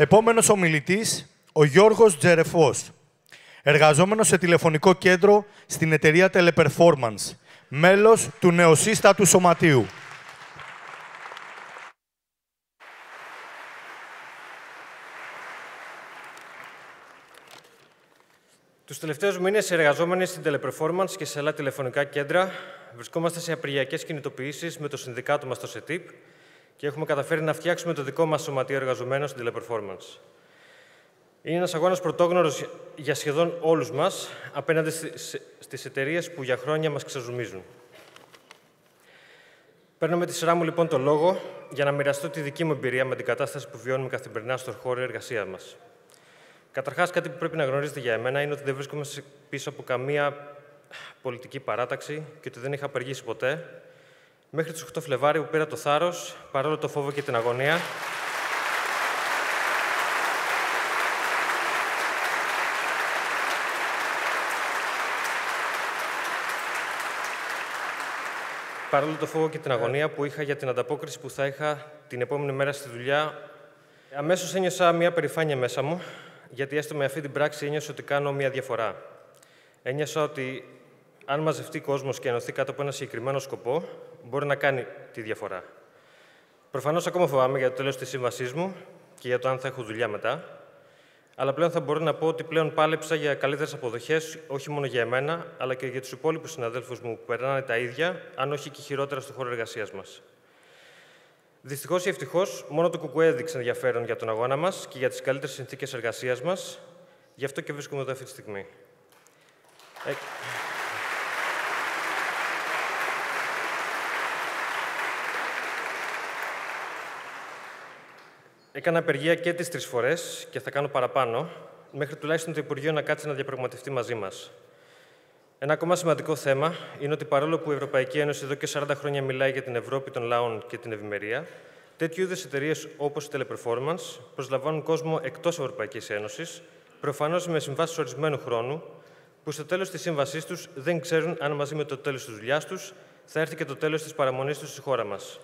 Επόμενος ομιλητής, ο Γιώργος Τζερεφός, εργαζόμενος σε τηλεφωνικό κέντρο στην εταιρεία Teleperformance, μέλος του νεοσύστατου σωματείου. Τους τελευταίους μήνες, εργαζόμενοι στην Teleperformance και σε άλλα τηλεφωνικά κέντρα, βρισκόμαστε σε απεργιακέ κινητοποιήσεις με το συνδικάτο μας, το ΣΕΤΙΠ, και έχουμε καταφέρει να φτιάξουμε το δικό μας σωματείο εργαζομένων στην Teleperformance. Είναι ένας αγώνας πρωτόγνωρος για σχεδόν όλους μας απέναντι στι εταιρείες που για χρόνια μας ξεζουμίζουν. Παίρνω με τη σειρά μου λοιπόν το λόγο για να μοιραστώ τη δική μου εμπειρία με την κατάσταση που βιώνουμε καθημερινά στον χώρο εργασίας μας. Καταρχάς, κάτι που πρέπει να γνωρίζετε για εμένα είναι ότι δεν βρίσκομαι πίσω από καμία πολιτική παράταξη και ότι δεν είχα απεργήσει ποτέ. Μέχρι τις 8 Φλεβάρι που πήρα το θάρρος, παρόλο το φόβο και την αγωνία. Παρόλο το φόβο και την αγωνία που είχα για την ανταπόκριση που θα είχα την επόμενη μέρα στη δουλειά, αμέσως ένιωσα μια περηφάνεια μέσα μου γιατί έστω με αυτή την πράξη ένιωσα ότι κάνω μια διαφορά. Ένιωσα ότι αν μαζευτεί κόσμος και ενωθεί κάτω από ένα συγκεκριμένο σκοπό, μπορεί να κάνει τη διαφορά. Προφανώς ακόμα φοβάμαι για το τέλος της σύμβασής μου και για το αν θα έχω δουλειά μετά. Αλλά πλέον θα μπορώ να πω ότι πλέον πάλεψα για καλύτερες αποδοχές, όχι μόνο για εμένα, αλλά και για τους υπόλοιπους συναδέλφους μου που περνάνε τα ίδια, αν όχι και χειρότερα στο χώρο εργασίας μας. Δυστυχώς ή ευτυχώς, μόνο το Κουκουέ έδειξε ενδιαφέρον για τον αγώνα μας και για τις καλύτερες συνθήκες εργασίας μας. Γι' αυτό και βρίσκομαι εδώ αυτή τη στιγμή. Ε... Έκανα απεργία και τις τρεις φορές και θα κάνω παραπάνω, μέχρι τουλάχιστον το Υπουργείο να κάτσει να διαπραγματευτεί μαζί μας. Ένα ακόμα σημαντικό θέμα είναι ότι παρόλο που η Ευρωπαϊκή Ένωση εδώ και 40 χρόνια μιλάει για την Ευρώπη των λαών και την ευημερία, τέτοιου είδους εταιρείες όπως η Teleperformance προσλαμβάνουν κόσμο εκτός Ευρωπαϊκής Ένωσης, προφανώς με συμβάσεις ορισμένου χρόνου, που στο τέλος της σύμβασής τους δεν ξέρουν αν μαζί με το τέλος της δουλειάς τους θα έρθει και το τέλος της παραμονής τους στη χώρα μας.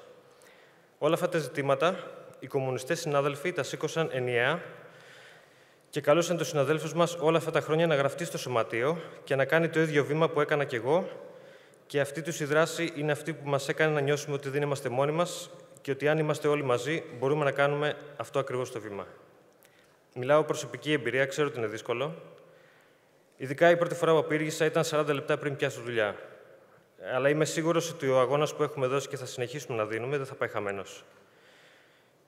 Όλα αυτά τα ζητήματα οι κομμουνιστές συνάδελφοι τα σήκωσαν ενιαία και καλούσαν τους συναδέλφους μας όλα αυτά τα χρόνια να γραφτεί στο σωματείο και να κάνει το ίδιο βήμα που έκανα κι εγώ. Και αυτή τους η δράση είναι αυτή που μας έκανε να νιώσουμε ότι δεν είμαστε μόνοι μας και ότι αν είμαστε όλοι μαζί μπορούμε να κάνουμε αυτό ακριβώς το βήμα. Μιλάω προσωπική εμπειρία, ξέρω ότι είναι δύσκολο. Ειδικά η πρώτη φορά που απήργησα ήταν 40 λεπτά πριν πιάσω δουλειά. Αλλά είμαι σίγουρος ότι ο αγώνας που έχουμε δώσει και θα συνεχίσουμε να δίνουμε δεν θα πάει χαμένος.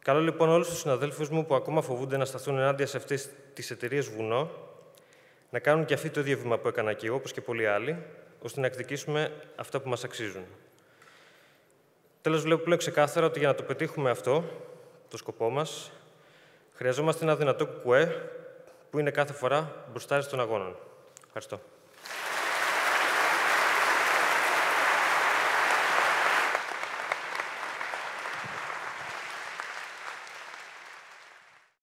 Καλό λοιπόν όλους τους συναδέλφους μου που ακόμα φοβούνται να σταθούν ενάντια σε αυτές τις εταιρείες βουνό να κάνουν και αυτοί το ίδιο βήμα που έκανα και εγώ, όπως και πολλοί άλλοι, ώστε να εκδικήσουμε αυτά που μας αξίζουν. Τέλος, βλέπω πλέον ξεκάθαρα ότι για να το πετύχουμε αυτό, το σκοπό μας, χρειαζόμαστε ένα δυνατό κουκουέ που είναι κάθε φορά μπροστά στον αγώνα. Ευχαριστώ.